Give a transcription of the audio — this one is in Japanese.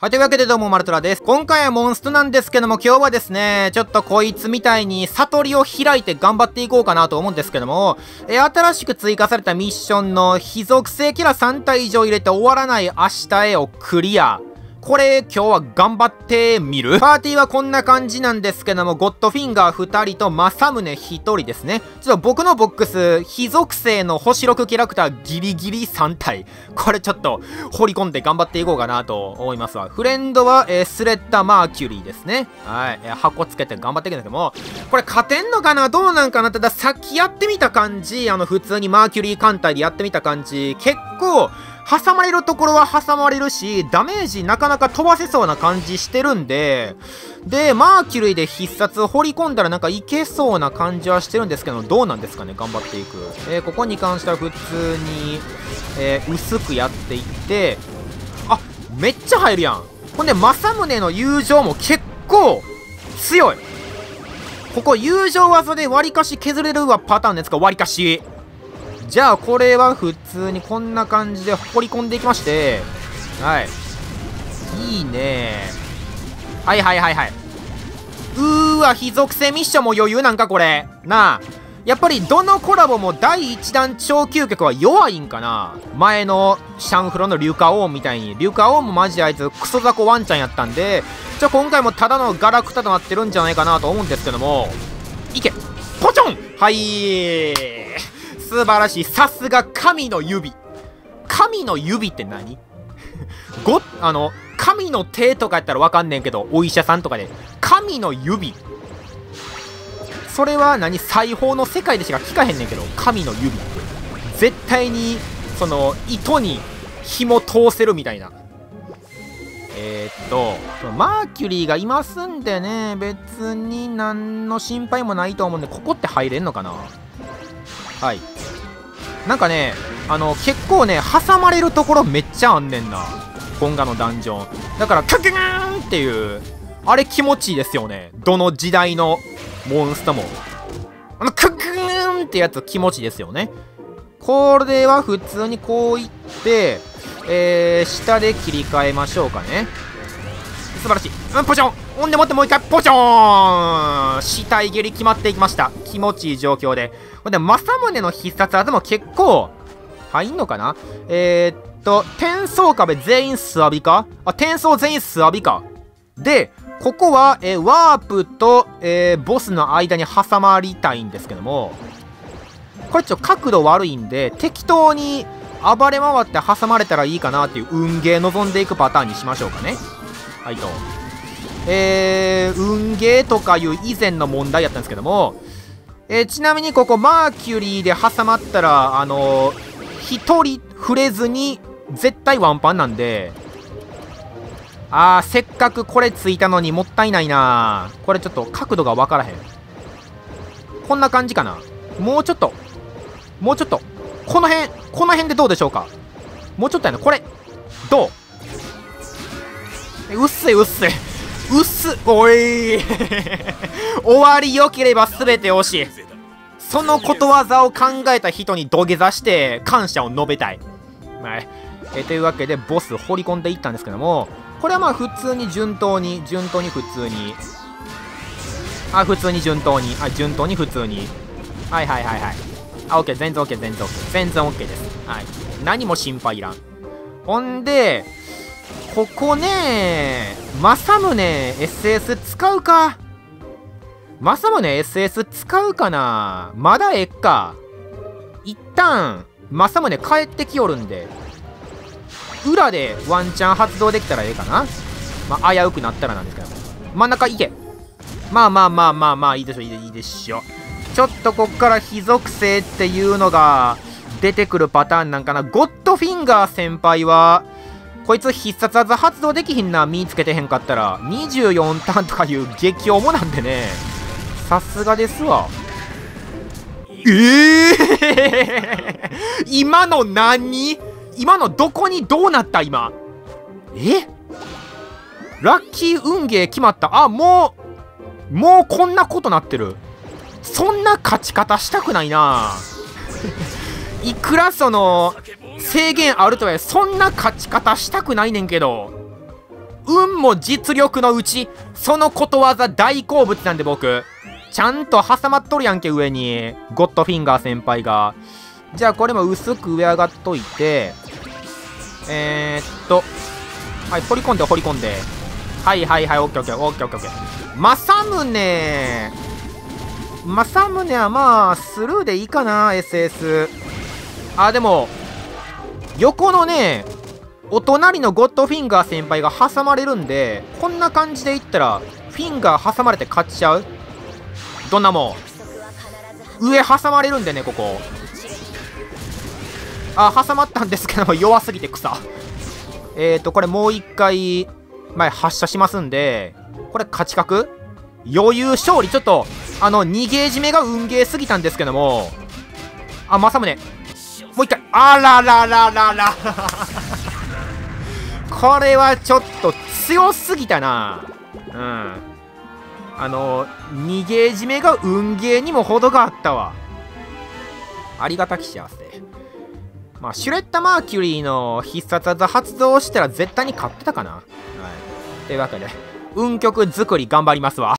はい、というわけでどうも、マルトラです。今回はモンストなんですけども、今日はですね、ちょっとこいつみたいに悟りを開いて頑張っていこうかなと思うんですけども、え新しく追加されたミッションの非属性キャラ3体以上入れて終わらない明日へをクリア。これ今日は頑張ってみる？パーティーはこんな感じなんですけども、ゴッドフィンガー2人と正宗1人ですね。ちょっと僕のボックス、非属性の星6キャラクターギリギリ3体。これちょっと掘り込んで頑張っていこうかなと思いますわ。フレンドは、えー、スレッダ・マーキュリーですね。はい。えー、箱つけて頑張っていくんだけども、これ勝てんのかな？どうなんかな？たださっきやってみた感じ、あの普通にマーキュリー艦隊でやってみた感じ、結構、挟まれるところは挟まれるし、ダメージなかなか飛ばせそうな感じしてるんで、で、マーキュリーで必殺掘り込んだらなんかいけそうな感じはしてるんですけど、どうなんですかね頑張っていく。えー、ここに関しては普通に、えー、薄くやっていって、あ、めっちゃ入るやん。ほんで、政宗の友情も結構強い。ここ友情技で割かし削れるわパターンですか？割かし。じゃあこれは普通にこんな感じで掘り込んでいきまして。はい。いいね。はいはいはいはい。うーわ非属性ミッションも余裕なんかこれ。なあ。やっぱりどのコラボも第1弾超究極は弱いんかな。前のシャンフロのリュカオンみたいに。リュカオンもマジであいつクソ雑魚ワンちゃんやったんで、じゃあ今回もただのガラクタとなってるんじゃないかなと思うんですけども、いけ。ポチョンはい。素晴らしい。さすが神の指。神の指って何？ご、あの、神の手とかやったらわかんねんけど、お医者さんとかで。神の指。それは何？裁縫の世界でしか聞かへんねんけど、神の指って。絶対に、その、糸に紐通せるみたいな。えー、っと、マーキュリーがいますんでね、別に何の心配もないと思うんで、ここって入れんのかな？はいなんかねあの結構ね挟まれるところめっちゃあんねんな。今ガのダンジョン。だからククーンっていうあれ気持ちいいですよね。どの時代のモンストも。あのククーンってやつ気持ちいいですよね。これは普通にこういってえー、下で切り替えましょうかね。素晴らしい。うんポチョン。ほんでもってもう一回。ポチョーン。死体蹴り決まっていきました。気持ちいい状況で。ほんで政宗の必殺技も結構入んのかな？えー、っと転送壁全員素浴びか？あ転送全員素浴びか。でここは、えー、ワープと、えー、ボスの間に挟まりたいんですけども。これちょっと角度悪いんで適当に暴れ回って挟まれたらいいかなっていう運ゲー望んでいくパターンにしましょうかね。はいとえー、運ゲーとかいう以前の問題やったんですけども、えー、ちなみにここマーキュリーで挟まったら、あのー、1人触れずに絶対ワンパンなんで、あー、せっかくこれついたのにもったいないなこれちょっと角度がわからへん。こんな感じかな。もうちょっと。もうちょっと。この辺、この辺でどうでしょうかもうちょっとやな。これ。どう？うっせいうっせうっすおい。終わり良ければ全て惜しい。そのことわざを考えた人に土下座して感謝を述べたい、はい、えというわけでボス掘り込んでいったんですけどもこれはまあ普通に順当に順当に普通に。あ普通に順当に。あ順当に普通に。はいはいはいはい。あ OK 全然 OK 全然 OK 全然 OK です。はい。何も心配いらん。ほんでここね政宗 SS 使うか？政宗 SS 使うかな？まだえっか。一旦政宗帰ってきよるんで。裏でワンチャン発動できたらええかな？まあ危うくなったらなんですけど真ん中行け。まあまあまあまあまあいいでしょいいでしょちょっとこっから非属性っていうのが出てくるパターンなんかな。ゴッドフィンガー先輩はこいつ必殺技発動できひんな、見つけてへんかったら、24ターンとかいう激重なんでね、さすがですわ。ええー、今の何？今のどこにどうなった？今。え？ラッキー運ゲー決まった。あ、もう、もうこんなことなってる。そんな勝ち方したくないな。いくらその、制限あるとはいえそんな勝ち方したくないねんけど運も実力のうち、そのことわざ大好物なんで僕。ちゃんと挟まっとるやんけ、上に。ゴッドフィンガー先輩が。じゃあこれも薄く上上がっといて、えー、っと、はい、掘り込んで掘り込んで。はいはいはい、オッケーオッケー、オッケーオッケーオッケー。政宗政宗はまあ、スルーでいいかな、SS。あ、でも、横のね、お隣のゴッドフィンガー先輩が挟まれるんで、こんな感じでいったら、フィンガー挟まれて勝っちゃうどんなもん。上挟まれるんでね、ここ。あ、挟まったんですけども、弱すぎて草。えーと、これもう一回、前発射しますんで、これ勝ち確？余裕勝利。ちょっと、あの、逃げ締めが運ゲーすぎたんですけども、あ、政宗。あららららら。これはちょっと強すぎたな。うん。あの、逃げ締めが運ゲーにも程があったわ。ありがたき幸せ。まあ、シュレッダ・マーキュリーの必殺技発動したら絶対に勝ってたかな。はい。というわけで、運曲作り頑張りますわ。